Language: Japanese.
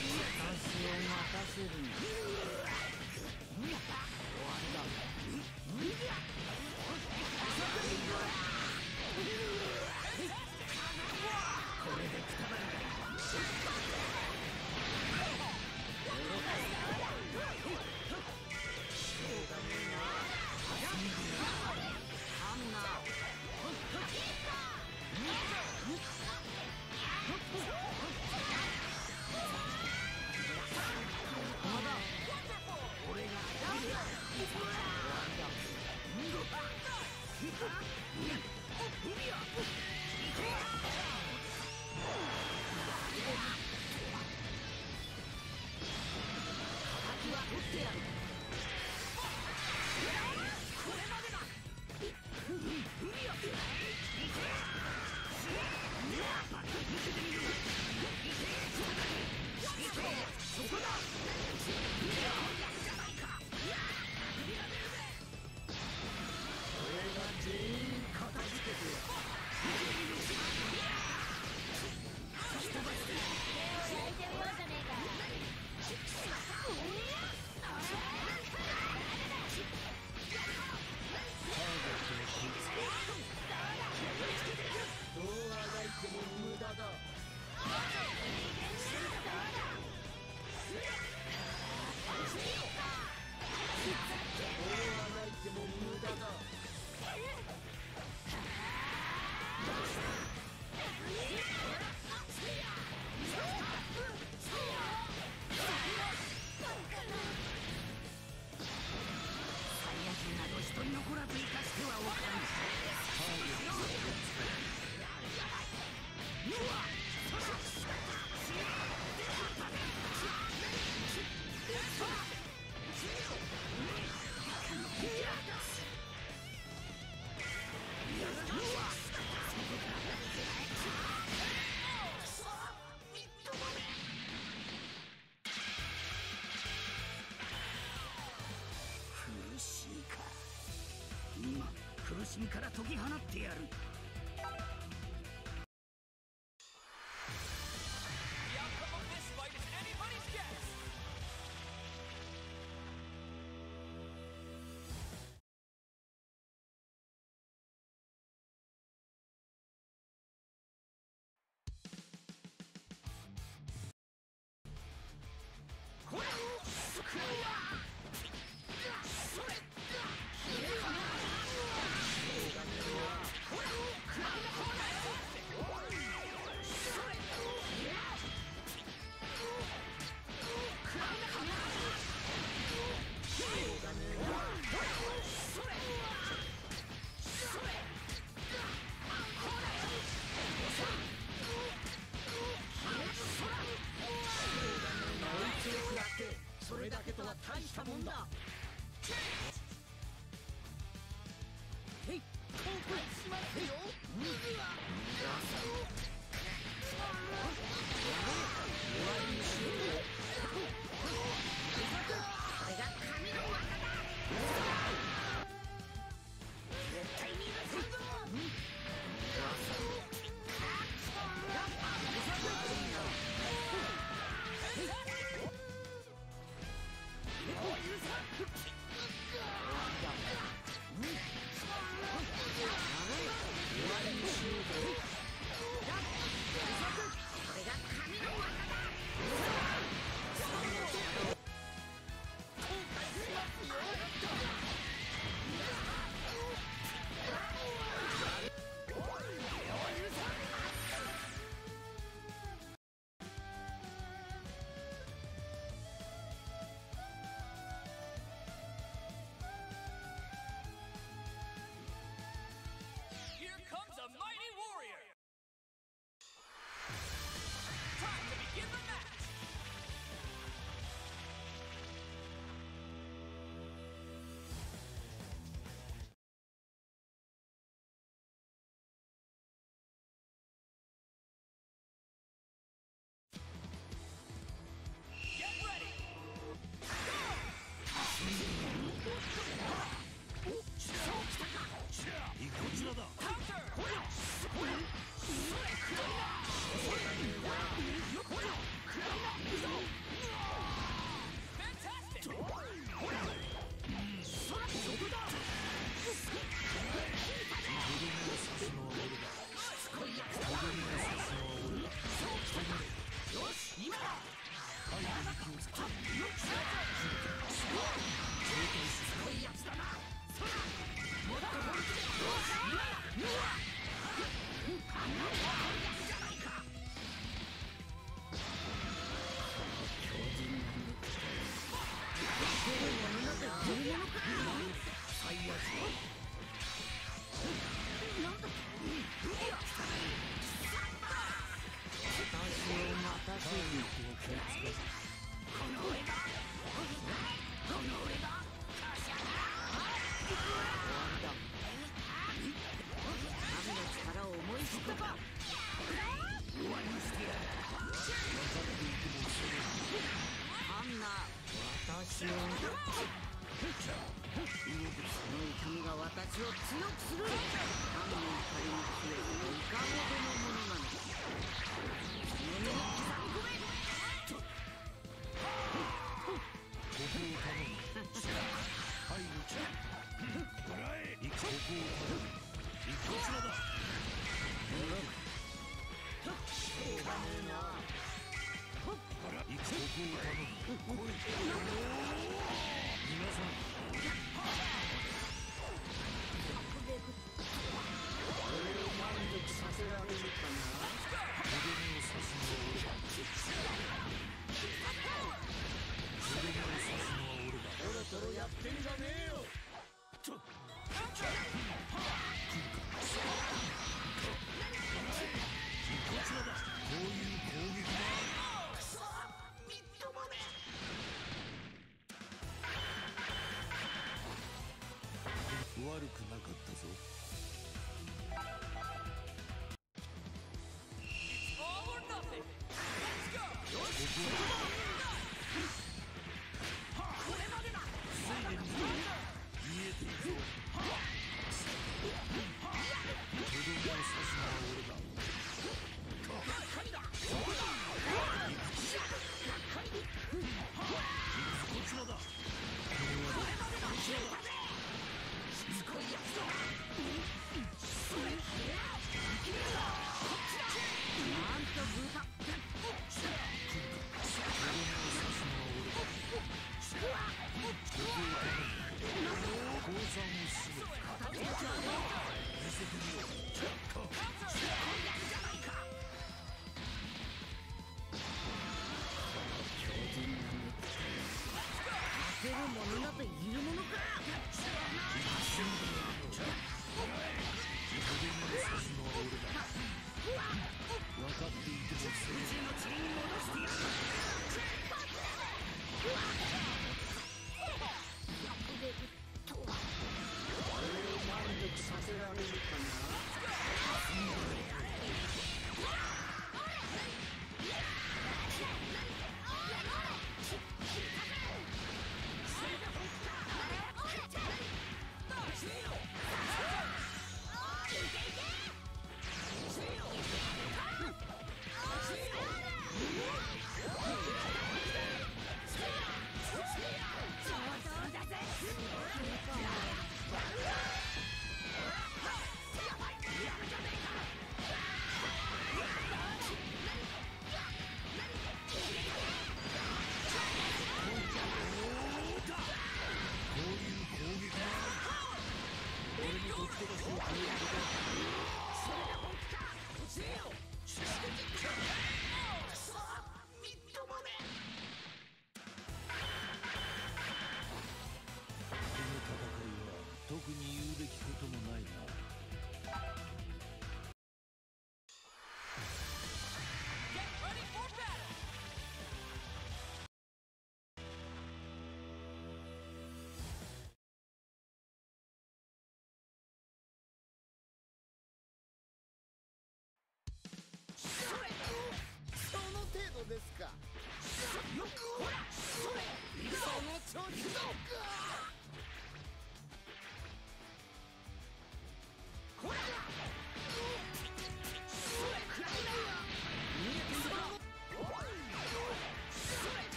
私を任せる心から解き放ってやる。worth it.